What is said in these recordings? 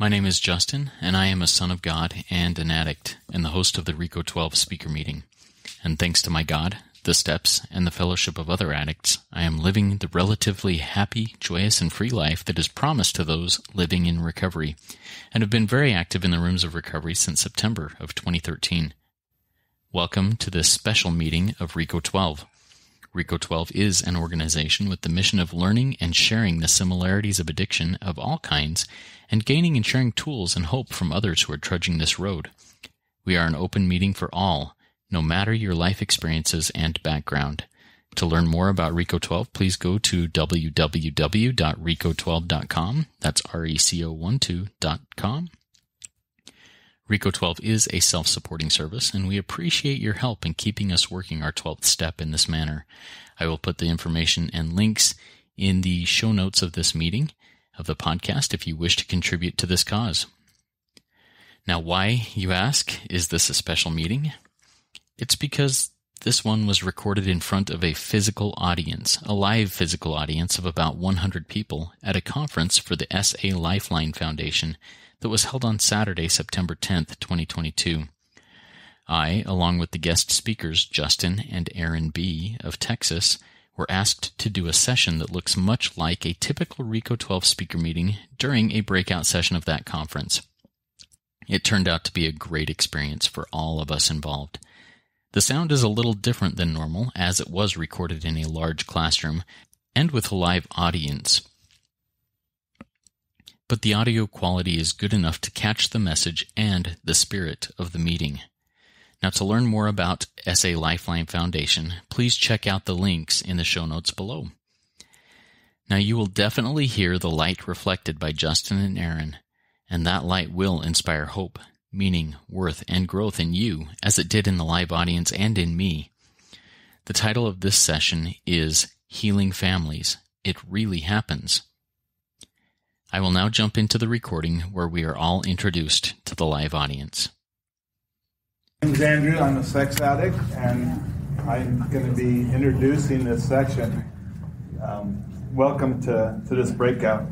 My name is Justin, and I am a son of God and an addict, and the host of the RECO 12 speaker meeting. And thanks to my God, the steps, and the fellowship of other addicts, I am living the relatively happy, joyous, and free life that is promised to those living in recovery, and have been very active in the rooms of recovery since September of 2013. Welcome to this special meeting of RECO 12. RECO 12 is an organization with the mission of learning and sharing the similarities of addiction of all kinds and gaining and sharing tools and hope from others who are trudging this road. We are an open meeting for all, no matter your life experiences and background. To learn more about RECO 12, please go to www.reco12.com. That's R-E-C-O-1-2.com. RECO 12 is a self-supporting service, and we appreciate your help in keeping us working our 12th step in this manner. I will put the information and links in the show notes of this meeting, of the podcast, if you wish to contribute to this cause. Now, why, you ask, is this a special meeting? It's because this one was recorded in front of a physical audience, a live physical audience of about 100 people at a conference for the SA Lifeline Foundation that was held on Saturday, September 10th, 2022. I, along with the guest speakers Justin and Erin B. of Texas, were asked to do a session that looks much like a typical RECO 12 speaker meeting during a breakout session of that conference. It turned out to be a great experience for all of us involved. The sound is a little different than normal, as it was recorded in a large classroom and with a live audience but the audio quality is good enough to catch the message and the spirit of the meeting. Now, to learn more about SA Lifeline Foundation, please check out the links in the show notes below. Now, you will definitely hear the light reflected by Justin and Erin, and that light will inspire hope, meaning, worth, and growth in you, as it did in the live audience and in me. The title of this session is Healing Families. It Really Happens. I will now jump into the recording where we are all introduced to the live audience. My name is Andrew. I'm a sex addict, and I'm going to be introducing this section. Um, welcome to, to this breakout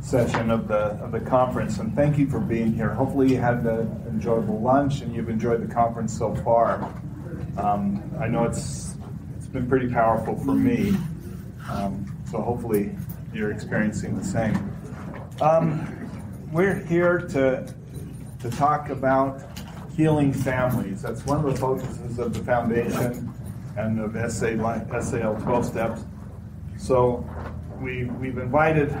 session of the of the conference, and thank you for being here. Hopefully, you had an enjoyable lunch and you've enjoyed the conference so far. Um, I know it's it's been pretty powerful for me, um, so hopefully you're experiencing the same. Um, we're here to, to talk about healing families. That's one of the focuses of the foundation and of SA, SAL 12 steps. So we, we've invited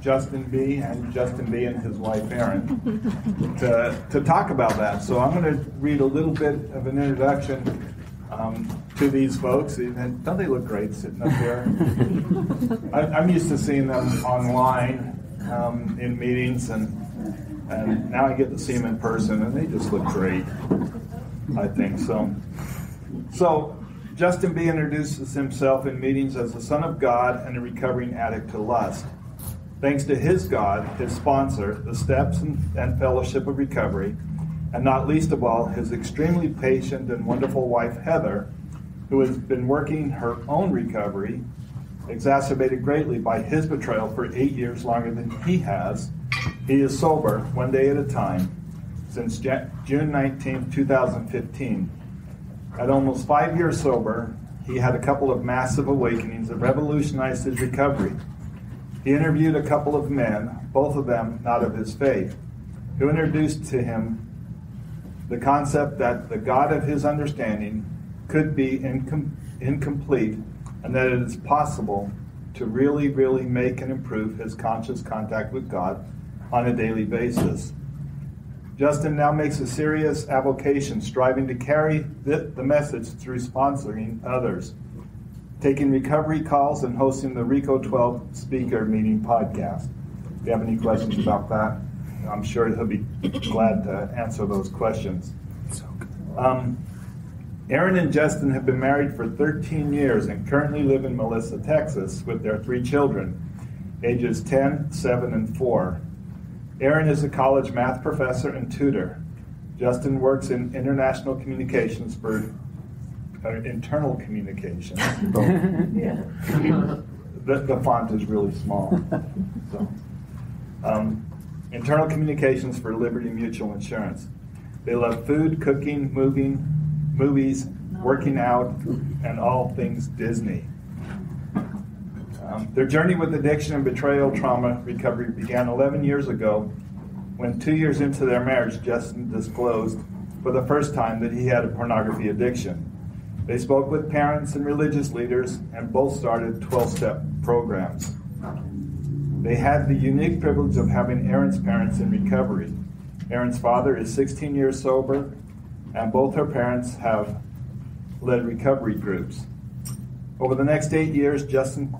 Justin B. and Justin B. and his wife Erin to, to talk about that. So I'm going to read a little bit of an introduction um, to these folks. And don't they look great sitting up here? I, am used to seeing them online um, in meetings, and and now I get to see them in person, and they just look great. I think so. So. Justin B. introduces himself in meetings as the Son of God and a recovering addict to lust. Thanks to his God, his sponsor, the Steps and, and Fellowship of Recovery, and not least of all, his extremely patient and wonderful wife, Heather, who has been working her own recovery, exacerbated greatly by his betrayal for eight years longer than he has. He is sober one day at a time since June 19, 2015. At almost five years sober, he had a couple of massive awakenings that revolutionized his recovery. He interviewed a couple of men, both of them not of his faith, who introduced to him the concept that the God of his understanding could be incom- incomplete and that it is possible to really, really make and improve his conscious contact with God on a daily basis. Justin now makes a serious avocation, striving to carry the, the message through sponsoring others, taking recovery calls, and hosting the RECO 12 Speaker Meeting podcast. If you have any questions about that, I'm sure he'll be glad to answer those questions. Um, Erin and Justin have been married for 13 years and currently live in Melissa, Texas, with their three children, ages 10, 7, and 4. Erin is a college math professor and tutor. Justin works in international communications for uh, internal communications. the, the font is really small. So, um, internal communications for Liberty Mutual Insurance. They love food, cooking, moving, movies, working out, and all things Disney. Um, their journey with addiction and betrayal trauma recovery began 11 years ago when, two years into their marriage, Justin disclosed for the first time that he had a pornography addiction. They spoke with parents and religious leaders and both started 12 step programs. They had the unique privilege of having Erin's parents in recovery. Erin's father is 16 years sober, and both her parents have led recovery groups. Over the next eight years, Justin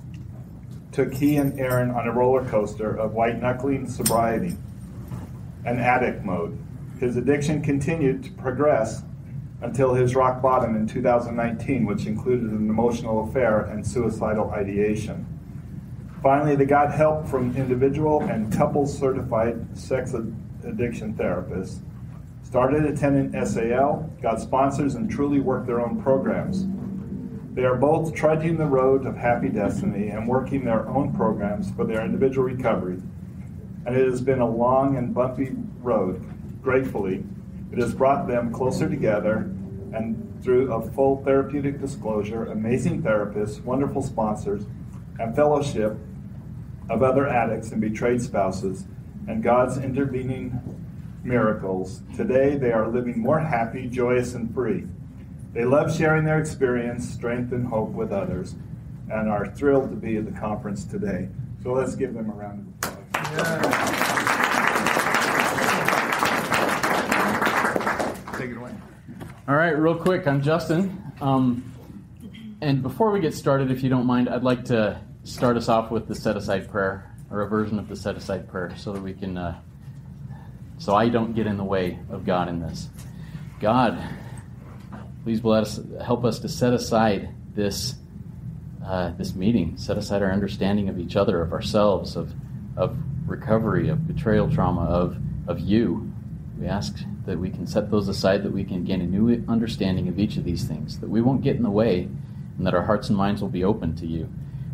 took he and Erin on a roller coaster of white knuckling sobriety and addict mode. His addiction continued to progress until his rock bottom in 2019, which included an emotional affair and suicidal ideation. Finally, they got help from individual and couple certified sex addiction therapists, started attending SAL, got sponsors, and truly worked their own programs. They are both trudging the road of happy destiny and working their own programs for their individual recovery. And it has been a long and bumpy road. Gratefully, it has brought them closer together and through a full therapeutic disclosure, amazing therapists, wonderful sponsors, and fellowship of other addicts and betrayed spouses, and God's intervening miracles, today they are living more happy, joyous, and free. They love sharing their experience, strength, and hope with others, and are thrilled to be at the conference today. So let's give them a round of applause. Yeah. Take it away. All right, real quick, I'm Justin. Um, and before we get started, if you don't mind, I'd like to start us off with the set aside prayer, or a version of the set aside prayer, so that we can, uh, so I don't get in the way of God in this. God, please bless, help us to set aside this uh, this meeting, set aside our understanding of each other, of ourselves, of of recovery, of betrayal trauma, of of you. We ask that we can set those aside, that we can gain a new understanding of each of these things, that we won't get in the way, and that our hearts and minds will be open to you.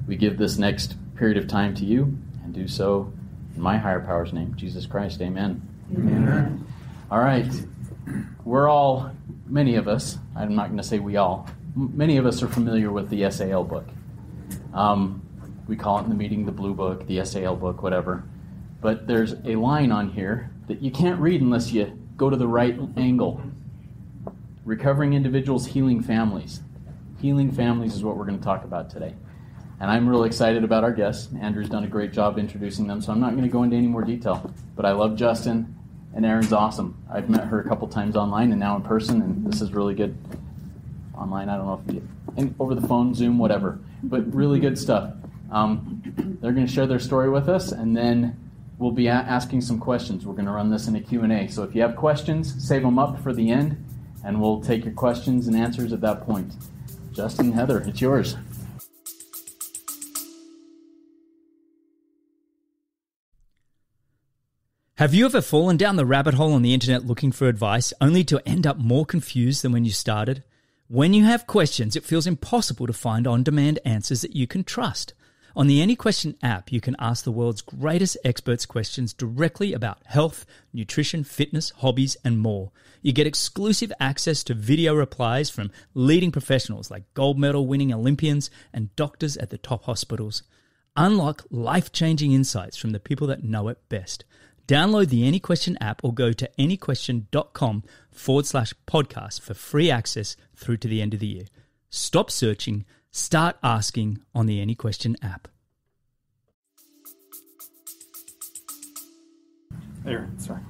We give this next period of time to you, and do so in my higher power's name, Jesus Christ. Amen. Amen. All right. We're all many of us, I'm not going to say we all, many of us are familiar with the SAL book. Um, we call it in the meeting the blue book, the SAL book, whatever. But there's a line on here that you can't read unless you go to the right angle. Recovering individuals, healing families. Healing families is what we're going to talk about today. And I'm really excited about our guests. Andrew's done a great job introducing them, so I'm not going to go into any more detail. But I love Justin and Erin's awesome. I've met her a couple times online and now in person, and this is really good. Online, I don't know if you, and over the phone, Zoom, whatever, but really good stuff. Um, they're going to share their story with us, and then we'll be asking some questions. We're going to run this in a Q&A. So if you have questions, save them up for the end, and we'll take your questions and answers at that point. Justin, Heather, it's yours. Have you ever fallen down the rabbit hole on the internet looking for advice only to end up more confused than when you started? When you have questions, it feels impossible to find on demand answers that you can trust. On the Any Question app, you can ask the world's greatest experts questions directly about health, nutrition, fitness, hobbies, and more. You get exclusive access to video replies from leading professionals like gold medal winning Olympians and doctors at the top hospitals. Unlock life changing insights from the people that know it best. Download the Any Question app or go to anyquestion.com forward slash podcast for free access through to the end of the year. Stop searching, start asking on the Any Question app. There, sorry.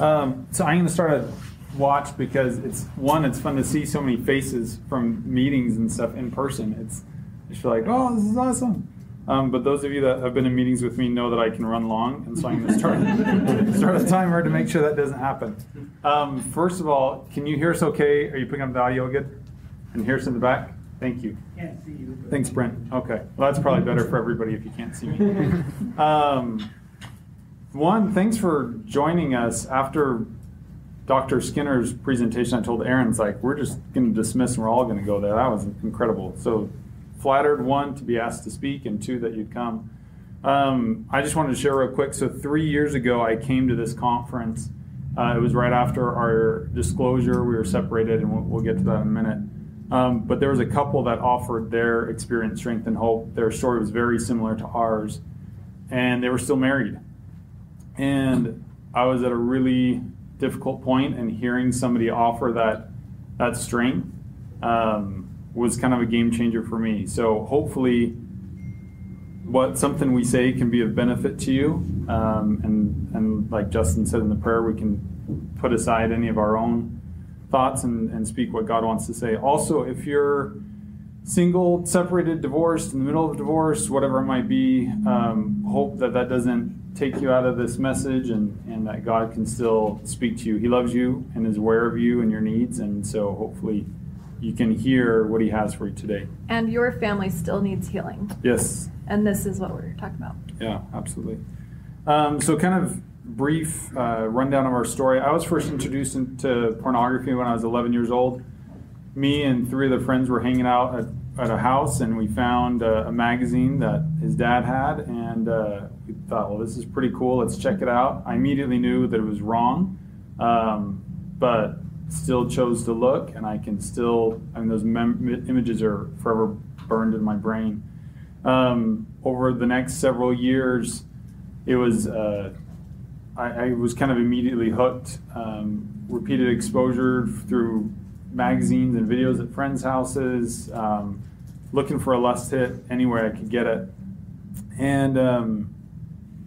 Um, so I'm going to start a watch because it's one, it's fun to see so many faces from meetings and stuff in person. It's just like, oh, this is awesome. Um, but those of you that have been in meetings with me know that I can run long, and so I'm going to start start a timer to make sure that doesn't happen. Um, first of all, can you hear us okay? Are you picking up the audio good? And hear us in the back? Thank you. Can't see you. Thanks, Brent. Okay, well that's probably better for everybody if you can't see me. Um, one, thanks for joining us after Dr. Skinner's presentation, I told Erin, it's like, we're just going to dismiss and we're all going to go there. That was incredible. So flattered, one, to be asked to speak, and two, that you'd come. Um, I just wanted to share real quick. So three years ago, I came to this conference. Uh, it was right after our disclosure. We were separated, and we'll, we'll get to that in a minute. Um, but there was a couple that offered their experience, strength, and hope. Their story was very similar to ours, and they were still married. And I was at a really difficult point, and hearing somebody offer that that strength um, was kind of a game changer for me. So hopefully, what something we say can be of benefit to you, um, and and like Justin said in the prayer, we can put aside any of our own thoughts and, and speak what God wants to say. Also, if you're single, separated, divorced, in the middle of divorce, whatever it might be, um, hope that that doesn't take you out of this message and, and that God can still speak to you. He loves you and is aware of you and your needs, and so hopefully you can hear what He has for you today. And your family still needs healing. Yes. And this is what we're talking about. Yeah, absolutely. Um, so, kind of brief uh, rundown of our story. I was first introduced into pornography when I was 11 years old. Me and three of the friends were hanging out at, at a house, and we found a, a magazine that his dad had, and uh, we thought, well, this is pretty cool. Let's check it out. I immediately knew that it was wrong, um, but still chose to look, and I can still. I mean, those mem- images are forever burned in my brain. Um, over the next several years, it was. Uh, I, I, was kind of immediately hooked. Um, repeated exposure through magazines and videos at friends' houses, um, looking for a lust hit anywhere I could get it. And um,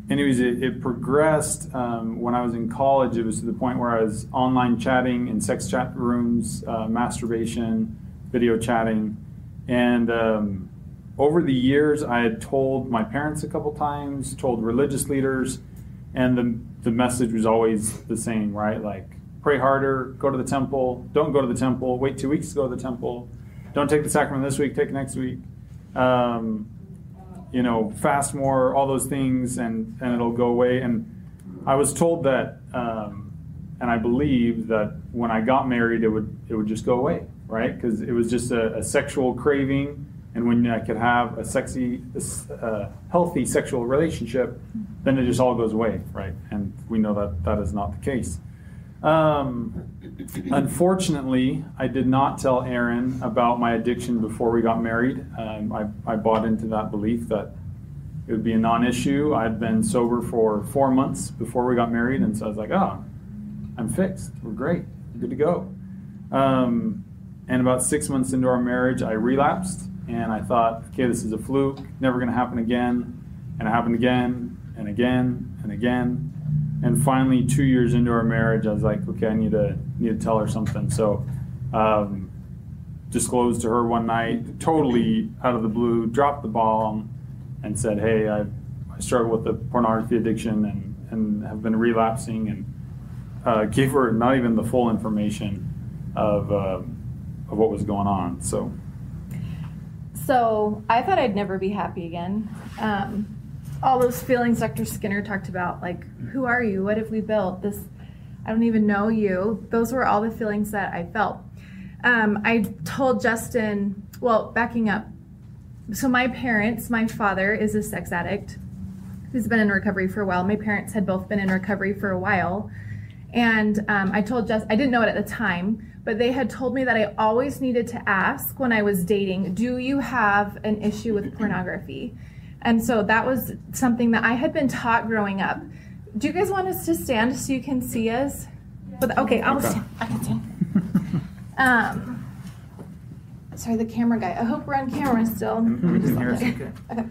anyways, it, it progressed. Um, when I was in college, it was to the point where I was online chatting in sex chat rooms, uh, masturbation, video chatting, and um, over the years, I had told my parents a couple times, told religious leaders, and the the message was always the same, right? Like pray harder, go to the temple, don't go to the temple, wait two weeks to go to the temple, don't take the sacrament this week, take next week. Um, you know, fast more, all those things, and, and it'll go away. And I was told that, um, and I believed that when I got married, it would it would just go away, right? Because it was just a, a, sexual craving, and when I could have a sexy, healthy sexual relationship, then it just all goes away, right? And we know that that is not the case. Um, unfortunately, I did not tell Erin about my addiction before we got married. Um, I, I bought into that belief that it would be a non issue. I'd been sober for four months before we got married, and so I was like, oh, I'm fixed. We're great. We're good to go. Um, and about six months into our marriage, I relapsed, and I thought, okay, this is a fluke, never going to happen again. And it happened again, and again, and again and finally, two years into our marriage, I was like, okay, I need to need to tell her something. So, um, disclosed to her one night, totally out of the blue, dropped the bomb, and said, hey, I, I struggle with the pornography addiction and, and have been relapsing, and uh, gave her not even the full information of uh, of what was going on. So. So I thought I'd never be happy again. Um, all those feelings Dr. Skinner talked about, like, who are you? What have we built? This, I don't even know you. Those were all the feelings that I felt. Um, I told Justin, well, backing up. So, my parents, my father is a sex addict who's been in recovery for a while. My parents had both been in recovery for a while. And um, I told Justin, I didn't know it at the time, but they had told me that I always needed to ask when I was dating, do you have an issue with pornography? And so that was something that I had been taught growing up. Do you guys want us to stand so you can see us? But okay, I'll okay. stand. I can stand. um, sorry, the camera guy. I hope we're on camera still. okay. okay.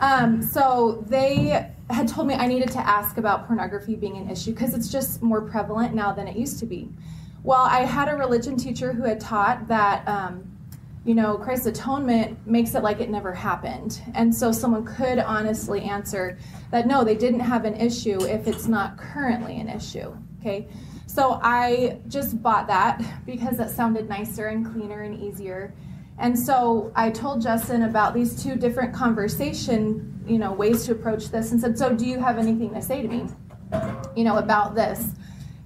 Um, so they had told me I needed to ask about pornography being an issue because it's just more prevalent now than it used to be. Well, I had a religion teacher who had taught that um, you know, Christ's atonement makes it like it never happened. And so someone could honestly answer that no, they didn't have an issue if it's not currently an issue. Okay. So I just bought that because it sounded nicer and cleaner and easier. And so I told Justin about these two different conversation, you know, ways to approach this and said, "So do you have anything to say to me, you know, about this?"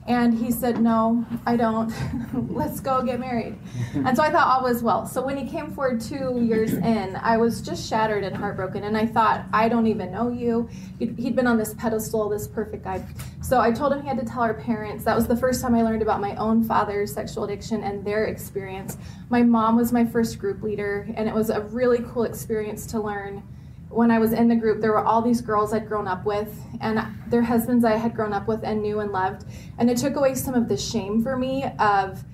And he said, No, I don't. Let's go get married. And so I thought all was well. So when he came forward two years in, I was just shattered and heartbroken. And I thought, I don't even know you. He'd, he'd been on this pedestal, this perfect guy. So I told him he had to tell our parents. That was the first time I learned about my own father's sexual addiction and their experience. My mom was my first group leader, and it was a really cool experience to learn when I was in the group, there were all these girls I'd grown up with, and their husbands I had grown up with and knew and loved. And it took away some of the shame for me of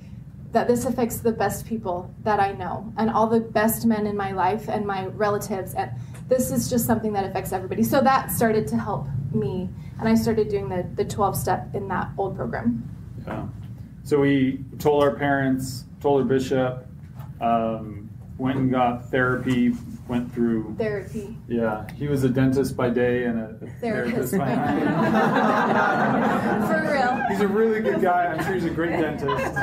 that this affects the best people that I know and all the best men in my life and my relatives. And this is just something that affects everybody. So that started to help me. And I started doing the, the 12 step in that old program. Yeah. So we told our parents, told our bishop, um, went and got therapy went through therapy. Yeah, he was a dentist by day and a therapist, therapist by night. For real. He's a really good guy. I'm sure he's a great dentist.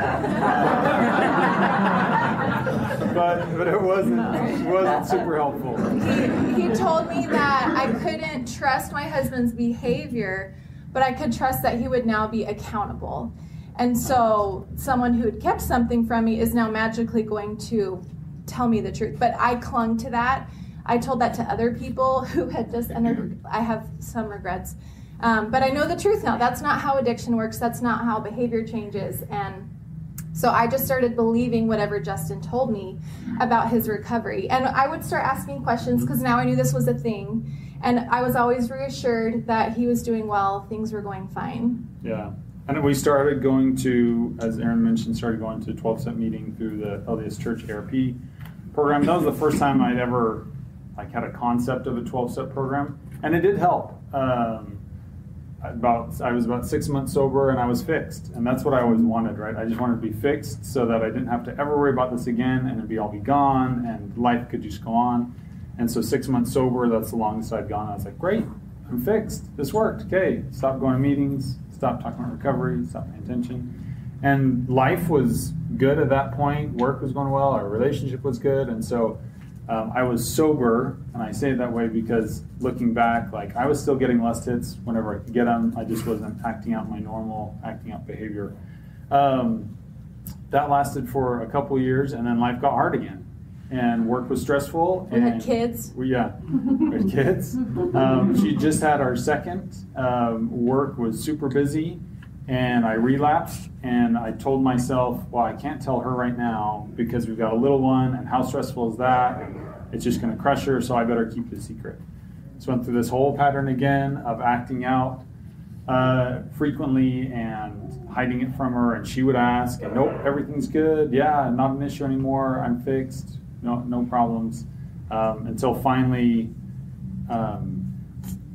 but but it wasn't it wasn't super helpful. He, he told me that I couldn't trust my husband's behavior, but I could trust that he would now be accountable. And so someone who had kept something from me is now magically going to tell me the truth. But I clung to that. I told that to other people who had just entered. I have some regrets. Um, but I know the truth now. That's not how addiction works. That's not how behavior changes. And so I just started believing whatever Justin told me about his recovery. And I would start asking questions because now I knew this was a thing. And I was always reassured that he was doing well, things were going fine. Yeah. And we started going to, as Erin mentioned, started going to 12 step meeting through the LDS Church ARP program. That was the first time I'd ever like had a concept of a 12 step program, and it did help. Um, about I was about six months sober and I was fixed, and that's what I always wanted, right? I just wanted to be fixed so that I didn't have to ever worry about this again, and it'd be all be gone, and life could just go on. And so six months sober, that's the longest I'd gone. I was like, great, I'm fixed. This worked. Okay, stop going to meetings, stop talking about recovery, stop paying attention. And life was good at that point. Work was going well. Our relationship was good. And so um, I was sober. And I say it that way because looking back, like I was still getting lust hits whenever I could get them. I just wasn't acting out my normal acting out behavior. Um, that lasted for a couple years. And then life got hard again. And work was stressful. We and had kids. We, yeah, we had kids. Um, she just had our second. Um, work was super busy and I relapsed and I told myself, well, I can't tell her right now because we've got a little one and how stressful is that? It's just going to crush her, so I better keep it secret. So went through this whole pattern again of acting out uh, frequently and hiding it from her, and she would ask, and nope, everything's good. Yeah, not an issue anymore. I'm fixed. No, no problems. Um, until finally, um,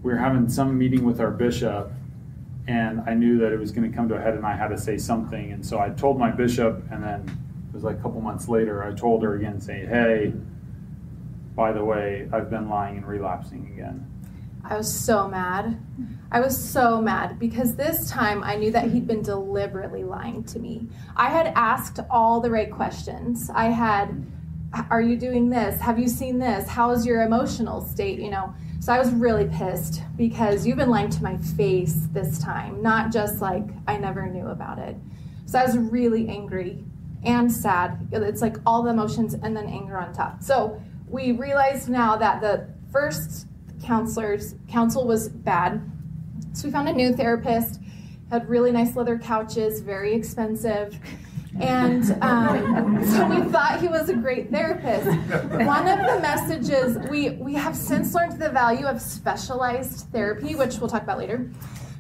we were having some meeting with our bishop, and I knew that it was going to come to a head and I had to say something. And so I told my bishop, and then it was like a couple months later, I told her again, saying, Hey, by the way, I've been lying and relapsing again. I was so mad. I was so mad because this time I knew that he'd been deliberately lying to me. I had asked all the right questions. I had, Are you doing this? Have you seen this? How's your emotional state? You know, so I was really pissed because you've been lying to my face this time, not just like I never knew about it. So I was really angry and sad. It's like all the emotions and then anger on top. So we realized now that the first counselor's counsel was bad. So we found a new therapist, had really nice leather couches, very expensive. And um, so we thought he was a great therapist. One of the messages, we, we have since learned the value of specialized therapy, which we'll talk about later.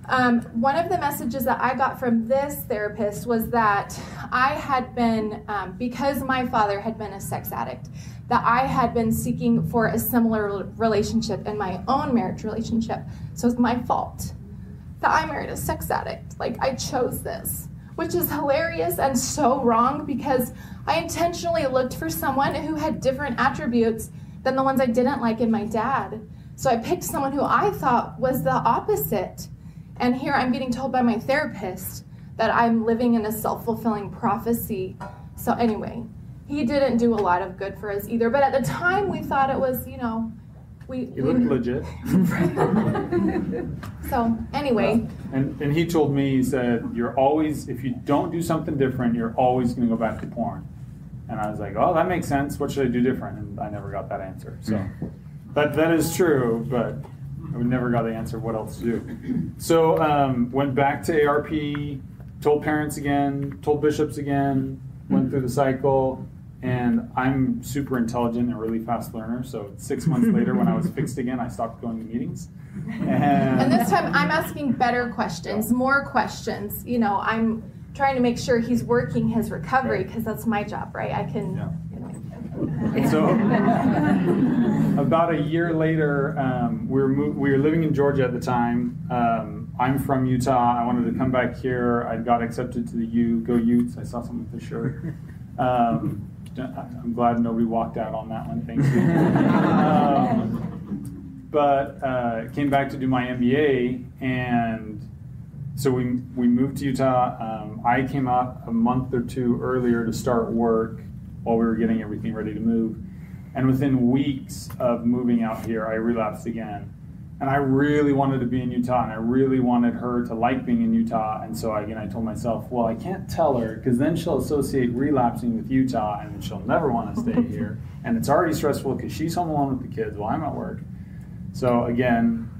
Um, one of the messages that I got from this therapist was that I had been, um, because my father had been a sex addict, that I had been seeking for a similar relationship in my own marriage relationship. So it's my fault that I married a sex addict. Like, I chose this which is hilarious and so wrong because I intentionally looked for someone who had different attributes than the ones I didn't like in my dad. So I picked someone who I thought was the opposite. And here I'm getting told by my therapist that I'm living in a self fulfilling prophecy. So, anyway, he didn't do a lot of good for us either. But at the time, we thought it was, you know, we, He looked legit. so anyway, And, and he told me, he said, you're always, if you don't do something different, you're always going to go back to porn. And I was like, oh, that makes sense. What should I do different? And I never got that answer. So that, that is true, but I never got the answer what else to do. So um, went back to ARP, told parents again, told bishops again, went through the cycle. And I'm super intelligent and really fast learner. So six months later, when I was fixed again, I stopped going to meetings. And, and this time I'm asking better questions, more questions. You know, I'm trying to make sure he's working his recovery because that's my job, right? I can. Yeah. You know, And so, about a year later, um, we were mo- we were living in Georgia at the time. Um, I'm from Utah. I wanted to come back here. I got accepted to the U. Go Utes! I saw someone with the shirt. Um, I'm glad nobody walked out on that one. Thank you. Um, but uh, came back to do my MBA, and so we we moved to Utah. Um, I came out a month or two earlier to start work while we were getting everything ready to move. And within weeks of moving out here, I relapsed again. And I really wanted to be in Utah, and I really wanted her to like being in Utah. And so again, I told myself, well, I can't tell her because then she'll associate relapsing with Utah, and she'll never want to stay here. And it's already stressful because she's home alone with the kids while I'm at work. So again,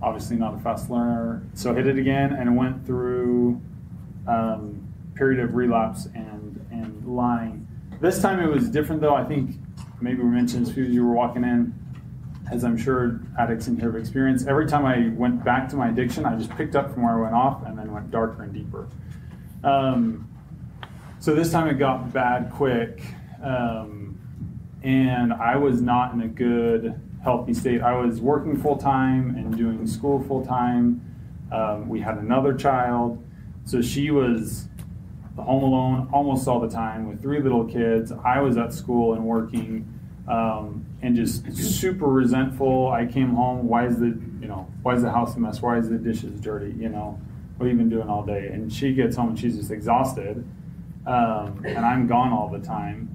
obviously not a fast learner. So hit it again and went through um, period of relapse and and lying. This time it was different though. I think maybe we mentioned as few as you were walking in, as I'm sure addicts in here have experienced. Every time I went back to my addiction, I just picked up from where I went off and then went darker and deeper. Um, so this time it got bad quick, um, and I was not in a good healthy state. I was working full time and doing school full time. Um, we had another child, so she was home alone almost all the time with three little kids. I was at school and working, um, and just super resentful. I came home. Why is the you know why is the house a mess? Why is the dishes dirty? You know what have you been doing all day? And she gets home and she's just exhausted, um, and I'm gone all the time,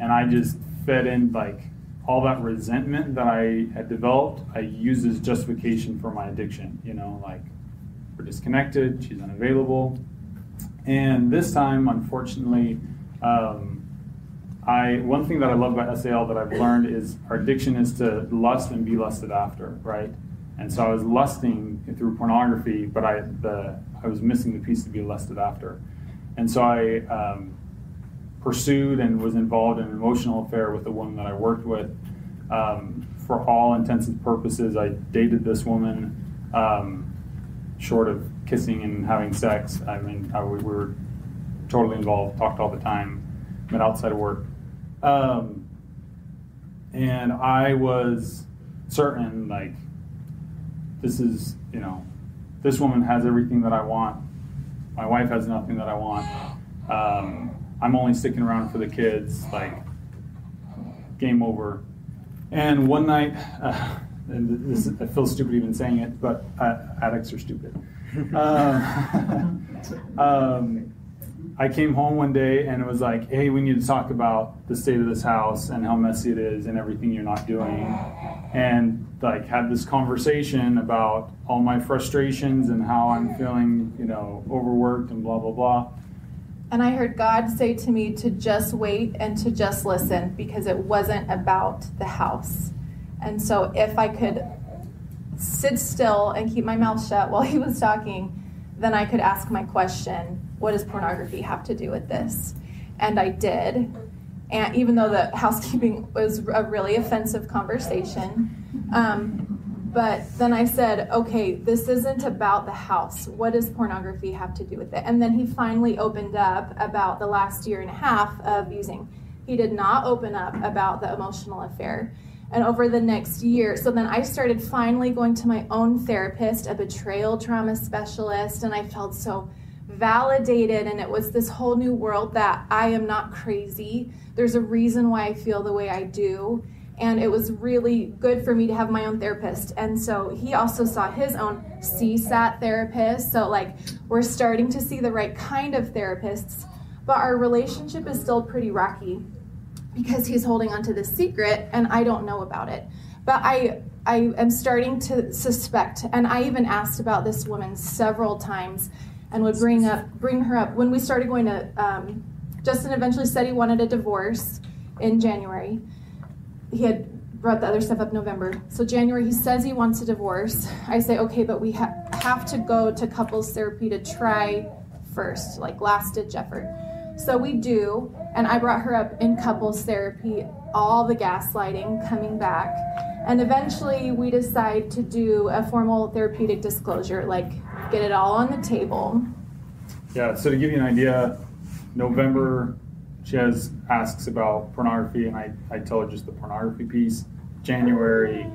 and I just fed in like all that resentment that I had developed. I used as justification for my addiction. You know like we're disconnected. She's unavailable. And this time, unfortunately, um, I one thing that I love about SAL that I've learned is our addiction is to lust and be lusted after, right? And so I was lusting through pornography, but I the I was missing the piece to be lusted after, and so I um, pursued and was involved in an emotional affair with the woman that I worked with. Um, for all intents and purposes, I dated this woman. Um, short of kissing and having sex, I mean, I, we were totally involved, talked all the time, met outside of work. Um, and I was certain, like, this is, you know, this woman has everything that I want. My wife has nothing that I want. Um, I'm only sticking around for the kids, like, game over. And one night, uh, and this I feel stupid even saying it, but uh, addicts are stupid. Um, um, I came home one day and it was like, hey, we need to talk about the state of this house and how messy it is and everything you're not doing. And like had this conversation about all my frustrations and how I'm feeling, you know, overworked and blah blah blah. And I heard God say to me to just wait and to just listen because it wasn't about the house. And so if I could sit still and keep my mouth shut while he was talking, then I could ask my question what does pornography have to do with this? And I did. And even though the housekeeping was a really offensive conversation, um, but then I said, okay, this isn't about the house. What does pornography have to do with it? And then he finally opened up about the last year and a half of using. He did not open up about the emotional affair. And over the next year, so then I started finally going to my own therapist, a betrayal trauma specialist, and I felt so validated. And it was this whole new world that I am not crazy. There's a reason why I feel the way I do. And it was really good for me to have my own therapist. And so he also saw his own CSAT therapist. So, like, we're starting to see the right kind of therapists, but our relationship is still pretty rocky because he's holding onto this secret and I don't know about it. But I I am starting to suspect, and I even asked about this woman several times, and would bring up bring her up when we started going to. Um, Justin eventually said he wanted a divorce in January. He had brought the other stuff up November. So January, he says he wants a divorce. I say, okay, but we ha- have to go to couples therapy to try first, like last ditch effort. So we do, and I brought her up in couples therapy, all the gaslighting coming back. And eventually we decide to do a formal therapeutic disclosure, like get it all on the table. Yeah, so to give you an idea, November, has asks about pornography, and I, I tell her just the pornography piece. January,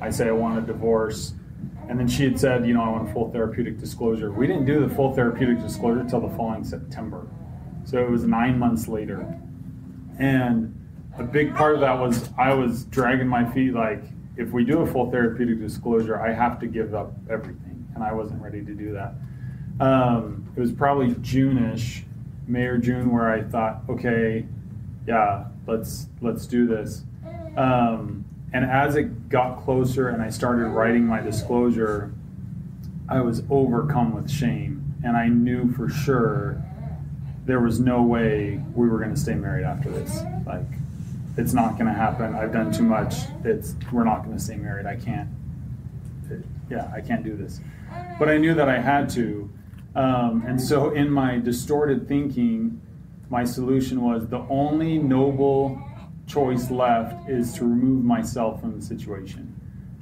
I say I want a divorce. And then she had said, you know, I want a full therapeutic disclosure. We didn't do the full therapeutic disclosure until the following September. So it was nine months later. And a big part of that was I was dragging my feet like, if we do a full therapeutic disclosure, I have to give up everything. And I wasn't ready to do that. Um, it was probably June-ish, May or June, where I thought, okay, yeah, let's let's do this. Um, and as it got closer and I started writing my disclosure, I was overcome with shame. And I knew for sure there was no way we were going to stay married after this. Like, it's not going to happen. I've done too much. It's we're not going to stay married. I can't. yeah, I can't do this. But I knew that I had to. Um, and so, in my distorted thinking, my solution was the only noble choice left is to remove myself from the situation.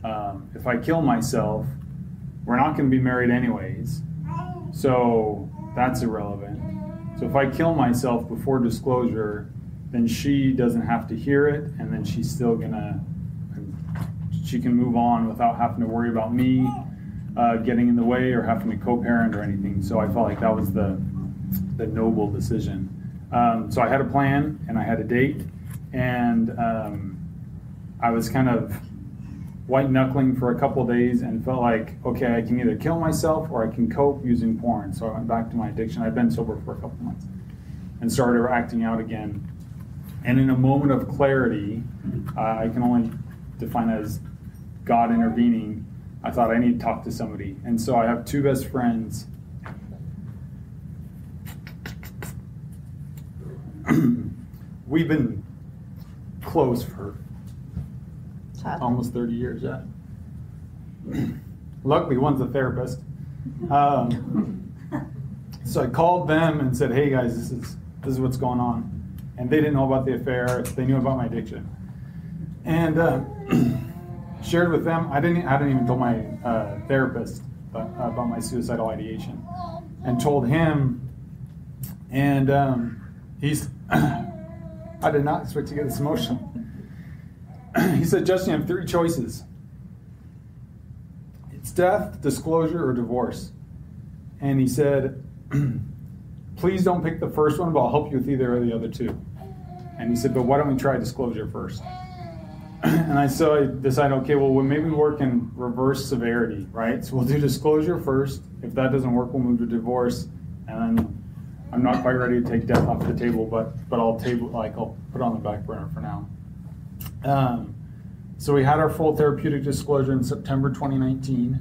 Um, if I kill myself, we're not going to be married anyways. So that's irrelevant. So if I kill myself before disclosure, then she doesn't have to hear it, and then she's still gonna, she can move on without having to worry about me uh, getting in the way or having to co-parent or anything. So I felt like that was the the noble decision. Um, so I had a plan and I had a date, and um, I was kind of white knuckling for a couple days and felt like, okay, I can either kill myself or I can cope using porn. So I went back to my addiction. I'd been sober for a couple months and started acting out again. And in a moment of clarity, uh, I can only define as God intervening. I thought I need to talk to somebody. And so I have two best friends. We've been close for almost 30 years, yeah. Luckily, one's a therapist. Um, so I called them and said, "Hey guys, this is this is what's going on," and they didn't know about the affair. They knew about my addiction, and uh, shared with them. I didn't. I didn't even tell my uh, therapist about, about my suicidal ideation, and told him, and um, he's. I did not expect to get this emotional. he said, Justin, you have three choices it's death, disclosure, or divorce. And he said, please don't pick the first one, but I'll help you with either of the other two. And he said, but why don't we try disclosure first? and I so I decided, okay, well, we'll maybe work in reverse severity, right? So we'll do disclosure first. If that doesn't work, we'll move to divorce. And then I'm not quite ready to take death off the table, but but I'll table like I'll put it on the back burner for now. Um, so we had our full therapeutic disclosure in September 2019,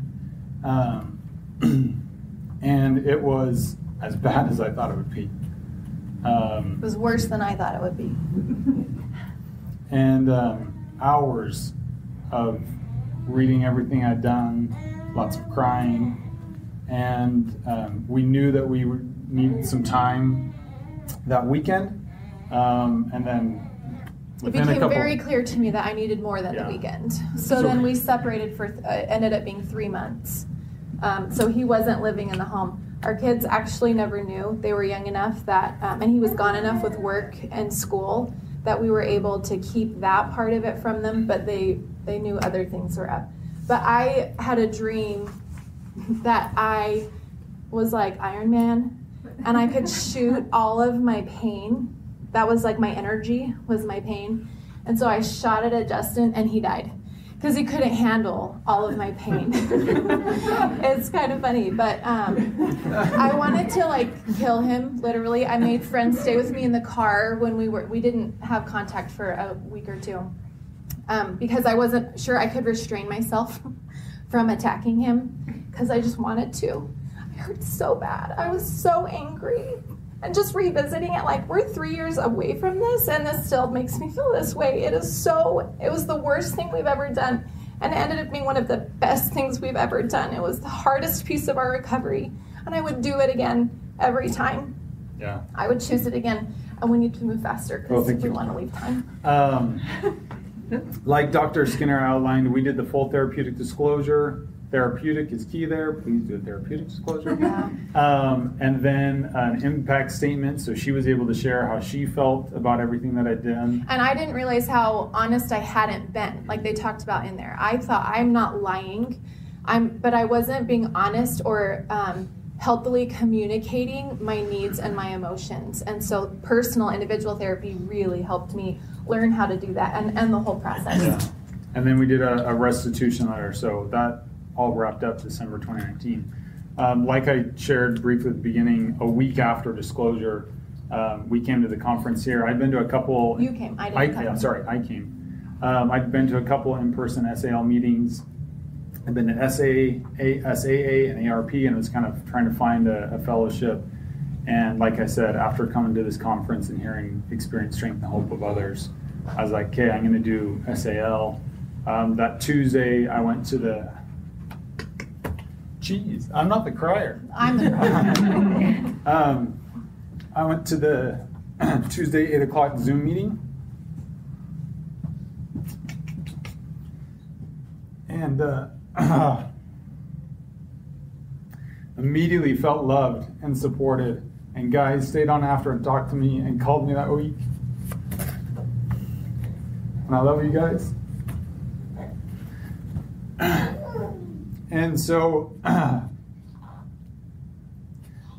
um, and it was as bad as I thought it would be. Um, it was worse than I thought it would be. and um, hours of reading everything I'd done, lots of crying, and um, we knew that we would need some time that weekend, um, and then it became couple, very clear to me that I needed more than yeah. the weekend. So, so, then we separated for uh, ended up being three months. Um, so he wasn't living in the home. Our kids actually never knew. They were young enough that, um, and he was gone enough with work and school that we were able to keep that part of it from them. But they they knew other things were up. But I had a dream that I was like Iron Man, and I could shoot all of my pain that was like my energy was my pain and so i shot it at justin and he died because he couldn't handle all of my pain it's kind of funny but um, i wanted to like kill him literally i made friends stay with me in the car when we were we didn't have contact for a week or two um, because I wasn't sure I could restrain myself from attacking him because I just wanted to. I hurt so bad. I was so angry. And just revisiting it, like we're three years away from this, and this still makes me feel this way. It is so, it was the worst thing we've ever done. And it ended up being one of the best things we've ever done. It was the hardest piece of our recovery. And I would do it again every time. Yeah. I would choose it again. And we need to move faster because thank we want to leave time. Um, like Dr. Skinner outlined, we did the full therapeutic disclosure. Therapeutic is key there. Please do a therapeutic disclosure. Yeah. Um, and then an impact statement. So she was able to share how she felt about everything that I'd done. And I didn't realize how honest I hadn't been, like they talked about in there. I thought I'm not lying, I'm, but I wasn't being honest or um, healthily communicating my needs and my emotions. And so personal individual therapy really helped me learn how to do that and, and the whole process. And then we did a, a restitution letter. So that all wrapped up December 2019. Um, like I shared briefly at the beginning, a week after disclosure, um, we came to the conference here. I've been to a couple. You came, I didn't I, come. yeah, sorry, I came. Um, I've been to a couple in-person SAL meetings. I've been to SA, A, SAA and ARP, and was kind of trying to find a, a fellowship. And like I said, after coming to this conference and hearing experience, strength, and hope of others, I was like, okay, I'm going to do SAL. Um, that Tuesday, I went to the. Jeez, I'm not the crier. I'm the Um, I went to the Tuesday eight o'clock Zoom meeting, and uh, immediately felt loved and supported. And guys stayed on after and talked to me and called me that week. And I love you guys. And so that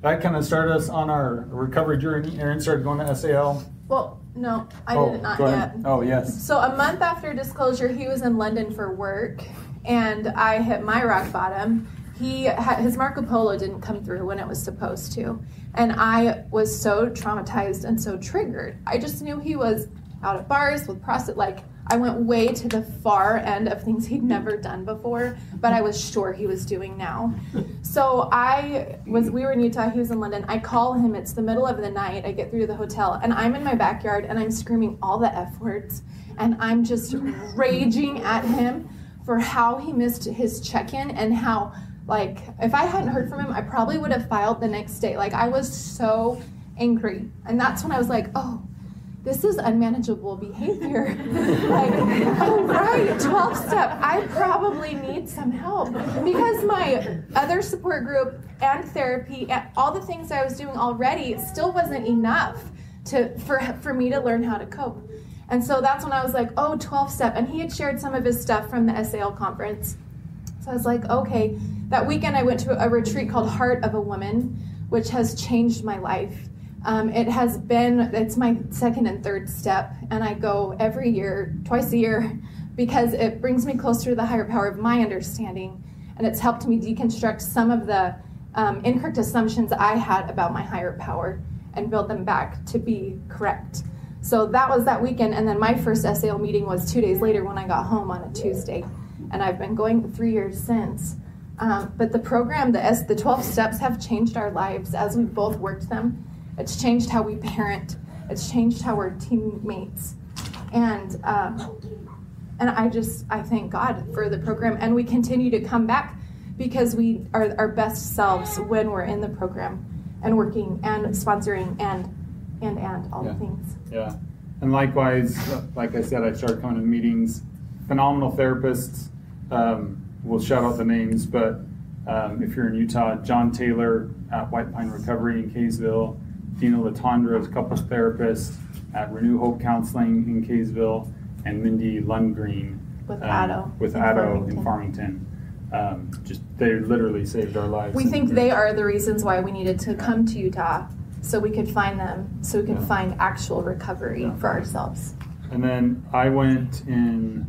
kind of started us on our recovery journey. Erin started going to SAL. well, no, I oh, didn't, uh, not yet. ahead. Oh, yes. So a month after disclosure, he was in London for work, and I hit my rock bottom. He his Marco Polo didn't come through when it was supposed to, and I was so traumatized and so triggered. I just knew he was out at bars with prostitute. Like I went way to the far end of things he'd never done before, but I was sure he was doing now. So I was. We were in Utah. He was in London. I call him. It's the middle of the night. I get through to the hotel, and I'm in my backyard, and I'm screaming all the f words, and I'm just raging at him for how he missed his check-in and how like if I hadn't heard from him, I probably would have filed the next day. Like I was so angry, and that's when I was like, oh this is unmanageable behavior. like, oh, right, 12 step. I probably need some help because my other support group and therapy and all the things I was doing already still wasn't enough to for, for me to learn how to cope. And so that's when I was like, oh, 12 step. And he had shared some of his stuff from the SAL conference. So I was like, okay. That weekend, I went to a retreat called Heart of a Woman, which has changed my life. Um, it has been, it's my second and third step, and I go every year, twice a year, because it brings me closer to the higher power of my understanding, and it's helped me deconstruct some of the um, incorrect assumptions I had about my higher power and build them back to be correct. So that was that weekend, and then my first SAL meeting was two days later when I got home on a Tuesday, and I've been going three years since. Um, but the program, the S, the 12 steps have changed our lives as we've both worked them. It's changed how we parent. It's changed how we're teammates, and um, and I just I thank God for the program, and we continue to come back because we are our best selves when we're in the program and working and sponsoring and and and all Yeah. the things. Yeah. And likewise, uh, like I said, I started coming to meetings. Phenomenal therapists. Um, we'll shout out the names, but um, if you're in Utah, John Taylor at White Pine Recovery in Kaysville, Dina Latondra is a couples therapist at Renew Hope Counseling in Kaysville, and Mindy Lundgreen With um, Addo with in Addo in Farmington. Farmington. Um, just they literally saved our lives. We think they are the reasons why we needed to come to Utah, so we could find them, so we could Yeah. find actual recovery Yeah. for ourselves. And then I went in.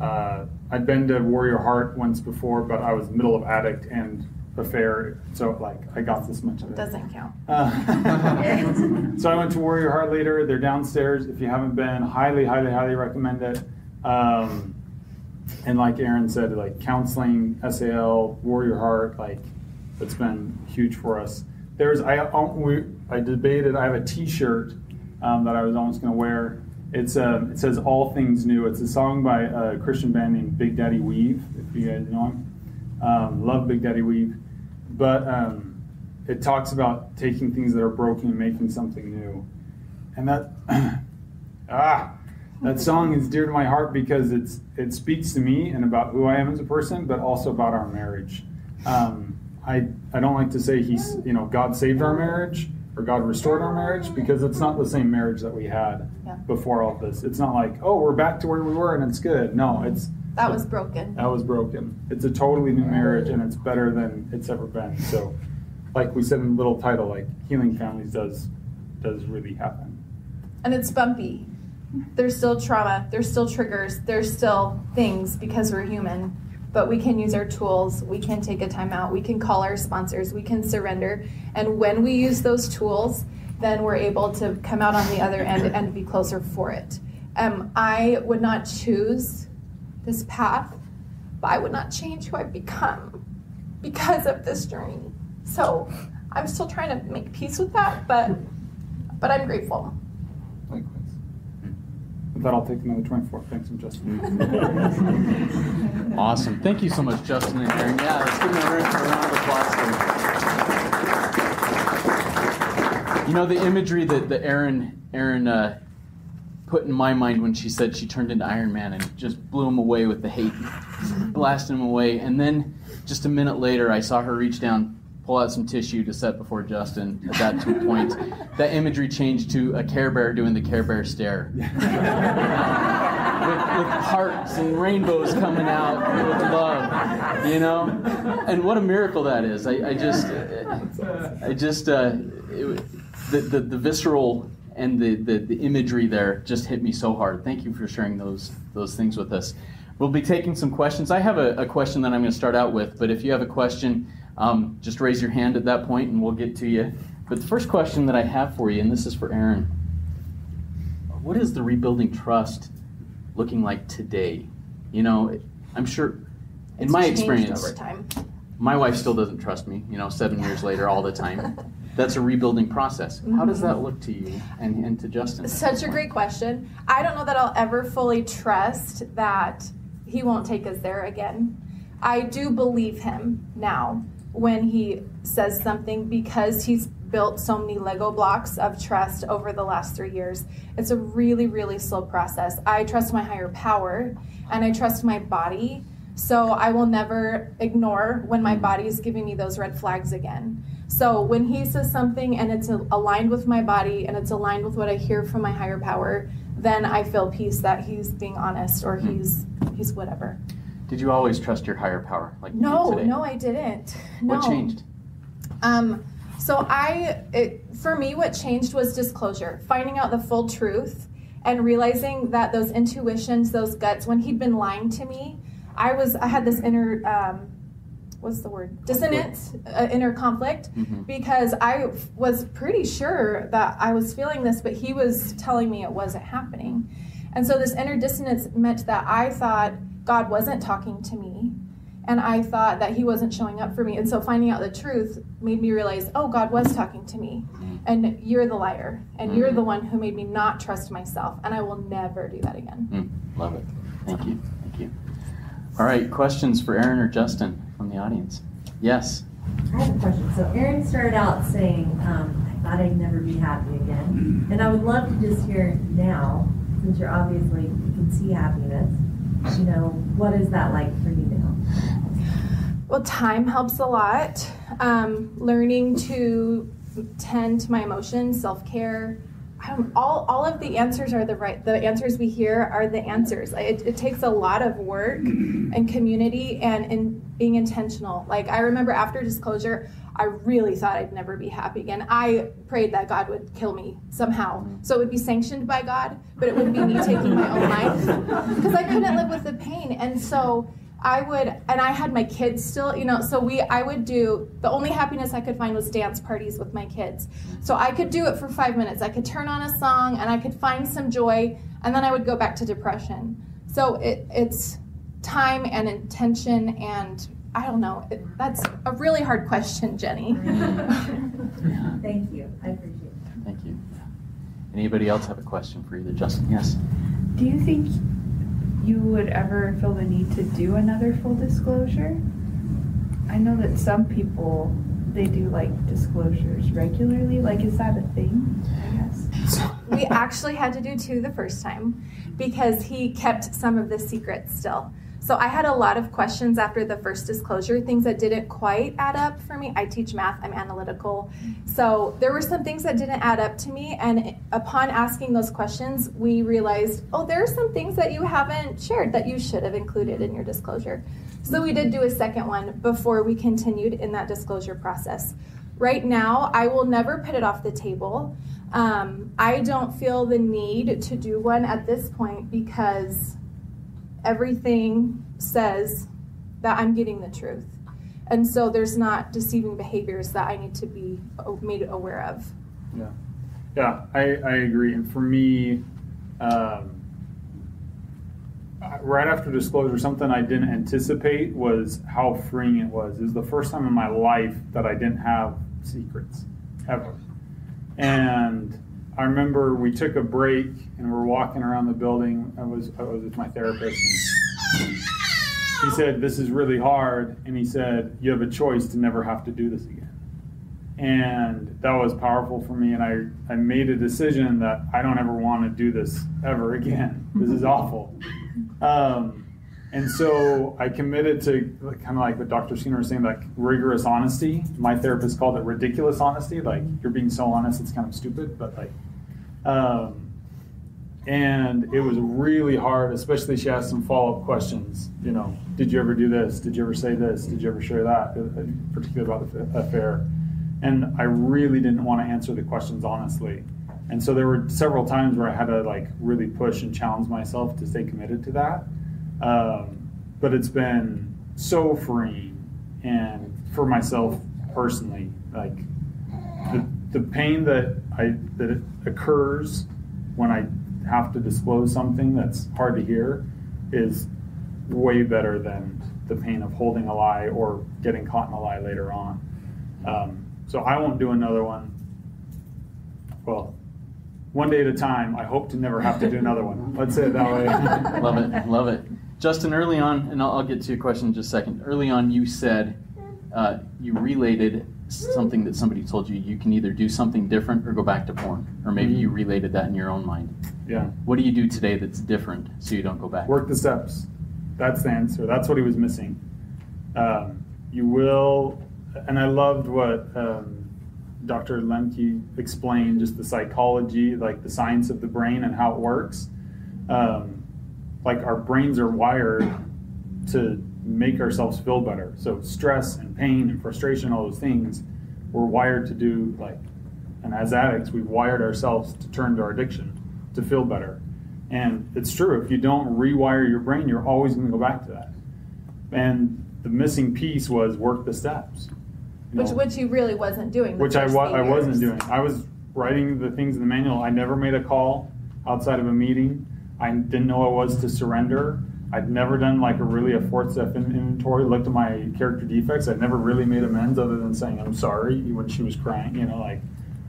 Uh, I'd been to Warrior Heart once before, but I was middle of addict and affair, so like I got this much of it. Doesn't count. Uh, so I went to Warrior Heart later. They're downstairs. If you haven't been, highly, highly, highly recommend it. Um, and like Erin said, like counseling, SAL, Warrior Heart, like it's been huge for us. There's I um, we I debated. I have a T-shirt um, that I was almost going to wear. It's um, it says "All Things New." It's a song by a Christian band named Big Daddy Weave. If you guys know him, um, love Big Daddy Weave. But um, it talks about taking things that are broken and making something new, and that ah that song is dear to my heart because it's it speaks to me and about who I am as a person, but also about our marriage. Um, I I don't like to say he's you know God saved our marriage or God restored our marriage because it's not the same marriage that we had Yeah. before all this. It's not like oh we're back to where we were and it's good. No, it's That was broken. that was broken. It's a totally new marriage and it's better than it's ever been. So, like we said in the little title, like healing families does does really happen. And it's bumpy. There's still trauma, there's still triggers, there's still things because we're human. But we can use our tools, we can take a time out, we can call our sponsors, we can surrender. And when we use those tools, then we're able to come out on the other end and be closer for it. Um, I would not choose this path, but I would not change who I've become because of this journey. So I'm still trying to make peace with that, but but I'm grateful. Likewise. With that, I'll take another 24. Thanks, I'm Justin. Awesome. Thank you so much, Justin and Erin. Yeah, let's give them a round a round of applause. for- You know the imagery that, that Erin Erin uh, put in my mind when she said she turned into Iron Man and just blew him away with the hate, blasted him away, and then just a minute later, I saw her reach down, pull out some tissue to set before Justin. At that two point, that imagery changed to a Care Bear doing the Care Bear stare with, with hearts and rainbows coming out with love, you know? And what a miracle that is. I, I just, I just, uh, it, the, the, the visceral and the, the, the imagery there just hit me so hard. Thank you for sharing those, those things with us. We'll be taking some questions. I have a, a question that I'm going to start out with, but if you have a question, um, just raise your hand at that point and we'll get to you. But the first question that I have for you, and this is for Erin what is the rebuilding trust looking like today? You know, I'm sure, in It's my experience, over time. my wife still doesn't trust me, you know, seven years later, all the time. That's a rebuilding process. How does that mm-hmm. look to you and, and to Justin? Such a great question. I don't know that I'll ever fully trust that he won't take us there again. I do believe him now when he says something because he's built so many Lego blocks of trust over the last three years. It's a really, really slow process. I trust my higher power and I trust my body. So I will never ignore when my body is giving me those red flags again. So when he says something and it's aligned with my body and it's aligned with what I hear from my higher power, then I feel peace that he's being honest or he's he's whatever. Did you always trust your higher power like No, no, I didn't. No. What changed? Um, so I, it, for me, what changed was disclosure, finding out the full truth, and realizing that those intuitions, those guts, when he'd been lying to me, I was, I had this inner, um, what's the word, dissonance, uh, inner conflict, Mhm. because I was pretty sure that I was feeling this, but he was telling me it wasn't happening, and so this inner dissonance meant that I thought God wasn't talking to me and I thought that he wasn't showing up for me. And so finding out the truth made me realize, oh, God was talking to me, and you're the liar, and you're the one who made me not trust myself, and I will never do that again. Mm, love it. Thank you. Thank you. All right, questions for Erin or Justin from the audience? Yes. I have a question. So Erin started out saying, um, I thought I'd never be happy again. And I would love to just hear now, since you're obviously, you can see happiness, you know, what is that like for you now? Well, time helps a lot. Um, learning to tend to my emotions, self care. Um, all, all of the answers are the right. The answers we hear are the answers. It, it takes a lot of work and community and in being intentional. Like I remember after disclosure, I really thought I'd never be happy again. I prayed that God would kill me somehow, so it would be sanctioned by God, but it wouldn't be me taking my own life because I couldn't live with the pain. And so I would, and I had my kids still, you know, so we, I would do, the only happiness I could find was dance parties with my kids. So I could do it for five minutes. I could turn on a song and I could find some joy, and then I would go back to depression. So So it, it's time and intention and I don't know. It, that's a really hard question, Jenny. Thank you. I appreciate it. Thank you. Anybody else have a question for either Justin? Yes. Do you think you would ever feel the need to do another full disclosure? I know that some people they do like disclosures regularly. Like, is that a thing? I guess. we actually had to do two the first time because he kept some of the secrets still. So I had a lot of questions after the first disclosure, things that didn't quite add up for me. I teach math, I'm analytical. So there were some things that didn't add up to me. And upon asking those questions, we realized, oh, there are some things that you haven't shared that you should have included in your disclosure. So we did do a second one before we continued in that disclosure process. Right now, I will never put it off the table. Um, I don't feel the need to do one at this point because everything says that I'm getting the truth. And so there's not deceiving behaviors that I need to be made aware of. Yeah. Yeah, I, I agree. And for me, um, right after disclosure, something I didn't anticipate was how freeing it was. It was the first time in my life that I didn't have secrets, ever. And I remember we took a break and we're walking around the building. I was I was with my therapist. He said, "This is really hard," and he said, "You have a choice to never have to do this again." And that was powerful for me. And I I made a decision that I don't ever want to do this ever again. This is awful. Um, and so I committed to kind of like what Dr. Skinner was saying, like rigorous honesty. My therapist called it ridiculous honesty. Like you're being so honest, it's kind of stupid, but like, um, and it was really hard, especially she asked some follow up questions. You know, did you ever do this? Did you ever say this? Did you ever share that? Uh, particularly about the affair. And I really didn't want to answer the questions honestly. And so there were several times where I had to like really push and challenge myself to stay committed to that. Um, but it's been so freeing, and for myself personally, like the, the pain that I that occurs when I have to disclose something that's hard to hear is way better than the pain of holding a lie or getting caught in a lie later on. Um, so I won't do another one. Well, one day at a time. I hope to never have to do another one. Let's say it that way. love it, love it. Justin, early on, and I'll, I'll, get to your question in just a second. Early on, you said uh, you related something that somebody told you. You can either do something different or go back to porn, or maybe mm-hmm. you related that in your own mind. Yeah. What do you do today that's different so you don't go back? Work the steps. That's the answer. That's what he was missing. Um, you will, and I loved what. Um, Dr. Lemke explained just the psychology, like the science of the brain and how it works. Um, like our brains are wired to make ourselves feel better. So stress and pain and frustration, all those things, we're wired to do like, and as addicts, we've wired ourselves to turn to our addiction to feel better. And it's true. If you don't rewire your brain, you're always going to go back to that. And the missing piece was work the steps which which you really wasn't doing. Which I wa- I wasn't doing. I was writing the things in the manual. I never made a call outside of a meeting. I didn't know what it was to surrender. I'd never done like a really a fourth step inventory. Looked at my character defects. I'd never really made amends other than saying I'm sorry when she was crying. You know, like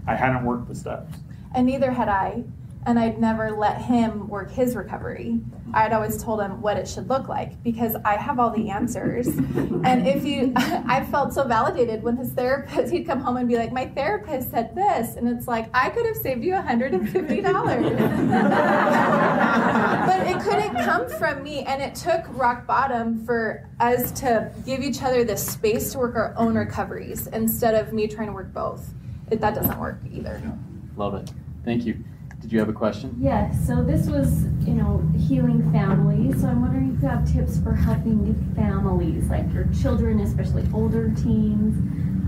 I hadn't worked the steps. And neither had I and I'd never let him work his recovery. I'd always told him what it should look like because I have all the answers. and if you, I felt so validated when his therapist, he'd come home and be like, My therapist said this. And it's like, I could have saved you $150. but it couldn't come from me. And it took rock bottom for us to give each other the space to work our own recoveries instead of me trying to work both. It, that doesn't work either. Love it. Thank you. Did you have a question? Yes. So this was, you know, healing families. So I'm wondering if you have tips for helping families, like your children, especially older teens,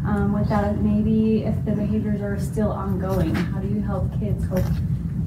um, with that. Maybe if the behaviors are still ongoing, how do you help kids cope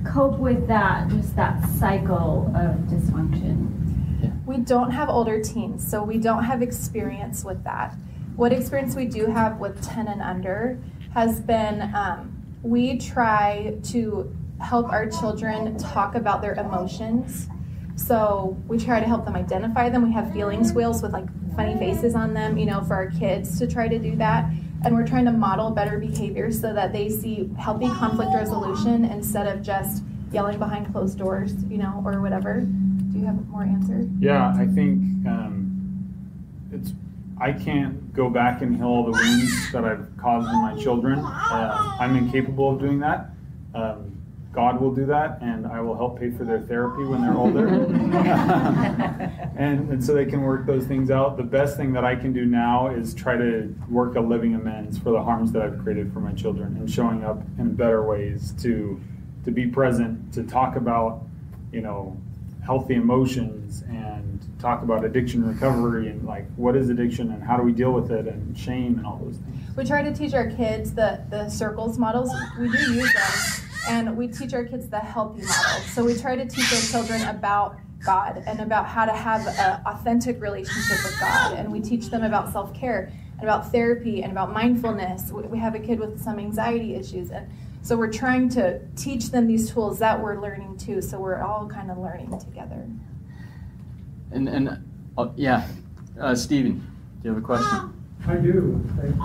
cope with that? Just that cycle of dysfunction. We don't have older teens, so we don't have experience with that. What experience we do have with 10 and under has been um, we try to help our children talk about their emotions So we try to help them identify them. We have feelings wheels with like funny faces on them, you know, for our kids to try to do that. And we're trying to model better behaviors so that they see healthy conflict resolution instead of just yelling behind closed doors, you know, or whatever. Do you have more answer? Yeah, I think um, it's. I can't go back and heal all the wounds that I've caused in my children. Uh, I'm incapable of doing that. Um, God will do that, and I will help pay for their therapy when they're older. and, and so they can work those things out. The best thing that I can do now is try to work a living amends for the harms that I've created for my children and showing up in better ways to to be present, to talk about, you know, healthy emotions and talk about addiction recovery and like what is addiction and how do we deal with it and shame and all those things. We try to teach our kids the, the circles models. We do use them and we teach our kids the healthy model. So we try to teach our children about God and about how to have an authentic relationship with God. And we teach them about self care and about therapy and about mindfulness. We have a kid with some anxiety issues. And so we're trying to teach them these tools that we're learning too. So we're all kind of learning together. And, and uh, yeah, uh, Stephen, do you have a question? I do. Thank you.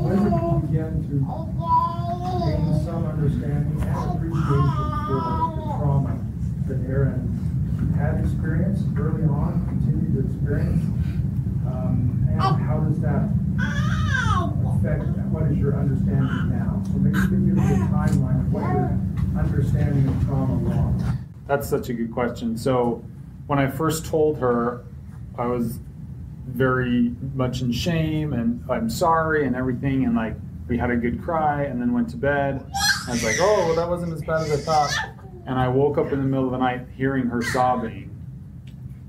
When did you begin to gain some understanding and appreciation for the trauma that Erin had experienced early on, continued to experience? Um, and how does that affect what is your understanding now? So maybe you could give me a timeline of what your understanding of trauma was. That's such a good question. So when I first told her, I was very much in shame and I'm sorry and everything. And like, we had a good cry and then went to bed. I was like, oh, well, that wasn't as bad as I thought. And I woke up in the middle of the night hearing her sobbing.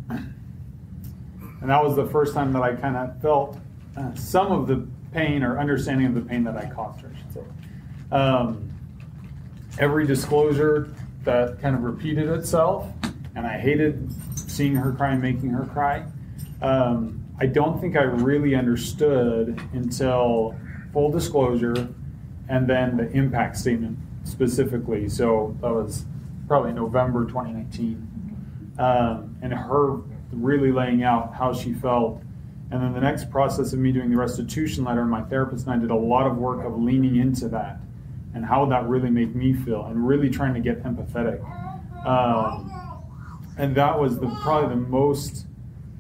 And that was the first time that I kind of felt uh, some of the pain or understanding of the pain that I caused her, say. Um, every disclosure that kind of repeated itself, and I hated seeing her cry and making her cry. Um, I don't think I really understood until full disclosure and then the impact statement specifically. So that was probably November 2019. Um, and her really laying out how she felt. And then the next process of me doing the restitution letter, and my therapist and I did a lot of work of leaning into that and how that really made me feel and really trying to get empathetic. Um, and that was the probably the most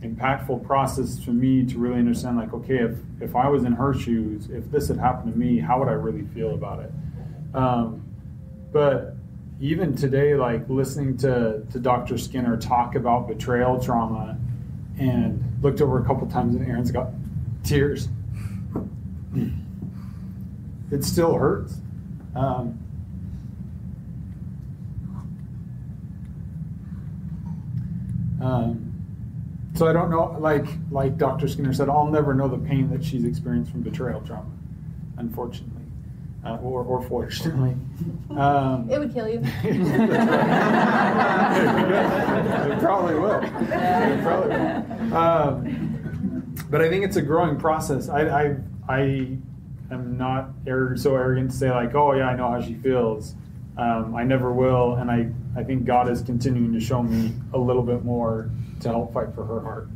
impactful process for me to really understand like okay if if i was in her shoes if this had happened to me how would i really feel about it? Um, but even today like listening to to dr skinner talk about betrayal trauma and looked over a couple times and Erin's got tears. It still hurts. Um, um, so I don't know, like like Dr. Skinner said, I'll never know the pain that she's experienced from betrayal trauma, unfortunately, uh, or or fortunately. Um, it would kill you. it probably will. It probably will. Um, but I think it's a growing process. I I, I am not so arrogant to say like, oh yeah, I know how she feels. Um, I never will, and I, I think God is continuing to show me a little bit more to help fight for her heart.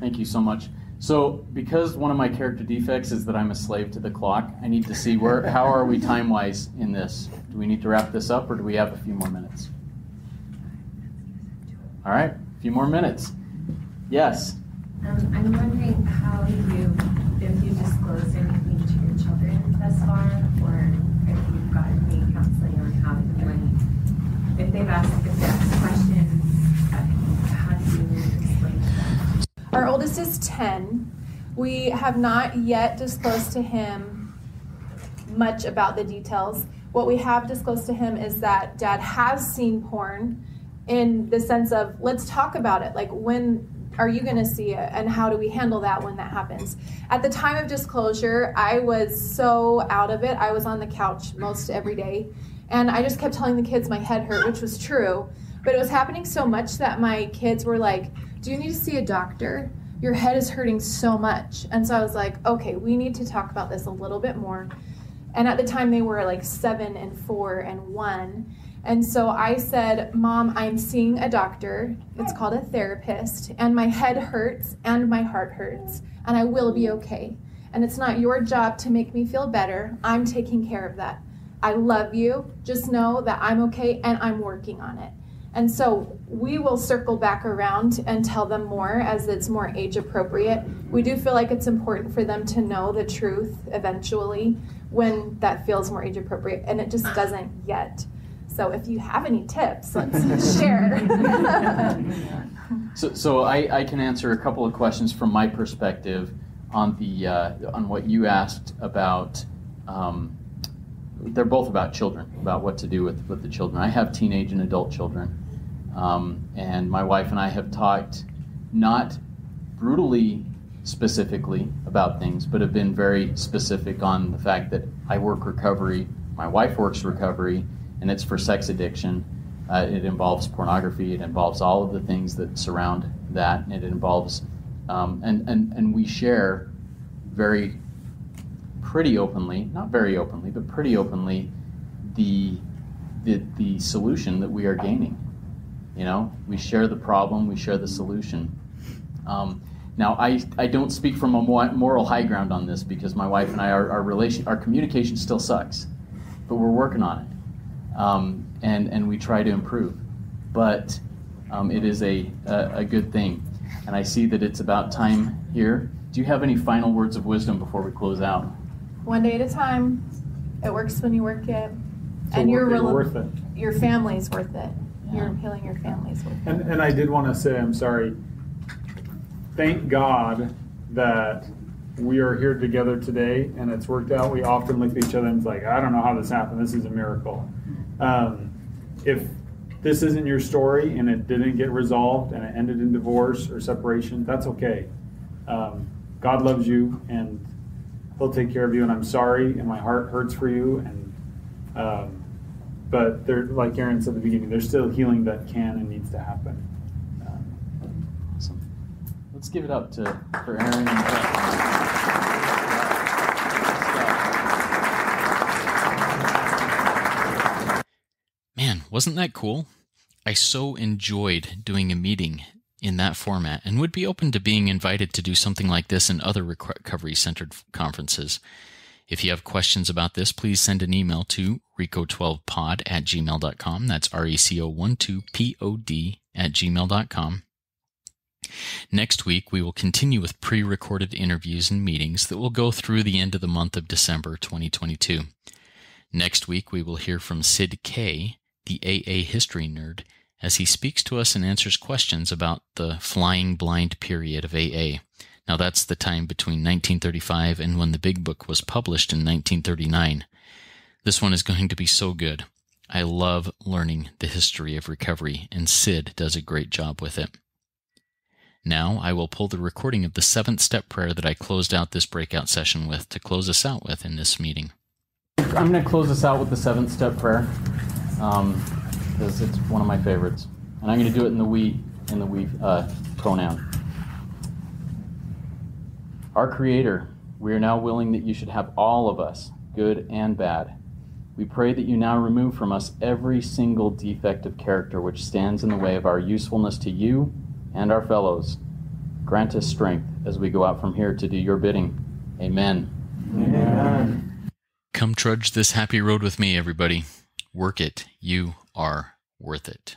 Thank you so much. So, because one of my character defects is that I'm a slave to the clock, I need to see where how are we time wise in this? Do we need to wrap this up, or do we have a few more minutes? All right, a few more minutes. Yes. Um, I'm wondering how you, if you disclosed anything to your children thus far, or if you've gotten any counseling on how to when if they've asked if they ask questions Our oldest is 10. We have not yet disclosed to him much about the details. What we have disclosed to him is that dad has seen porn in the sense of let's talk about it. Like, when are you going to see it and how do we handle that when that happens at the time of disclosure i was so out of it i was on the couch most every day and i just kept telling the kids my head hurt which was true but it was happening so much that my kids were like do you need to see a doctor? Your head is hurting so much. And so I was like, okay, we need to talk about this a little bit more. And at the time, they were like seven and four and one. And so I said, Mom, I'm seeing a doctor. It's called a therapist, and my head hurts and my heart hurts, and I will be okay. And it's not your job to make me feel better. I'm taking care of that. I love you. Just know that I'm okay and I'm working on it. And so we will circle back around and tell them more as it's more age appropriate. We do feel like it's important for them to know the truth eventually when that feels more age appropriate, and it just doesn't yet. So if you have any tips, let's share. so, so I, I, can answer a couple of questions from my perspective on the uh, on what you asked about. Um, they're both about children, about what to do with, with the children. I have teenage and adult children, um, and my wife and I have talked not brutally specifically about things, but have been very specific on the fact that I work recovery, my wife works recovery, and it's for sex addiction. Uh, it involves pornography. It involves all of the things that surround that. It involves, um, and, and, and we share very, pretty openly, not very openly, but pretty openly, the, the, the solution that we are gaining. You know, we share the problem, we share the solution. Um, now, I, I don't speak from a moral high ground on this because my wife and I, our, our relation, our communication still sucks, but we're working on it, um, and and we try to improve. But um, it is a, a, a good thing, and I see that it's about time here. Do you have any final words of wisdom before we close out? One day at a time. It works when you work it, so and you're rel- worth it. Your family's worth it. You're healing your family's worth and. And I did want to say, I'm sorry thank God that we are here together today and it's worked out. We often look at each other and it's like, I don't know how this happened. This is a miracle. Um, if this isn't your story and it didn't get resolved and it ended in divorce or separation, that's okay. Um, God loves you and He'll take care of you. And I'm sorry, and my heart hurts for you. And um, but there, like Erin said at the beginning, there's still healing that can and needs to happen. Awesome. Let's give it up to for Erin and Man, wasn't that cool? I so enjoyed doing a meeting in that format and would be open to being invited to do something like this in other recovery centered conferences. If you have questions about this, please send an email to reco12pod at gmail.com. That's R E C O 1 2 P O D at gmail.com. Next week, we will continue with pre recorded interviews and meetings that will go through the end of the month of December 2022. Next week, we will hear from Sid K., the AA history nerd, as he speaks to us and answers questions about the flying blind period of AA. Now, that's the time between 1935 and when the Big Book was published in 1939. This one is going to be so good. I love learning the history of recovery, and Sid does a great job with it. Now I will pull the recording of the seventh step prayer that I closed out this breakout session with to close us out with in this meeting. I'm going to close us out with the seventh step prayer because um, it's one of my favorites, and I'm going to do it in the we in the we uh, pronoun. Our Creator, we are now willing that you should have all of us, good and bad. We pray that you now remove from us every single defect of character which stands in the way of our usefulness to you and our fellows. Grant us strength as we go out from here to do your bidding. Amen. Amen. Come trudge this happy road with me, everybody. Work it. You are worth it.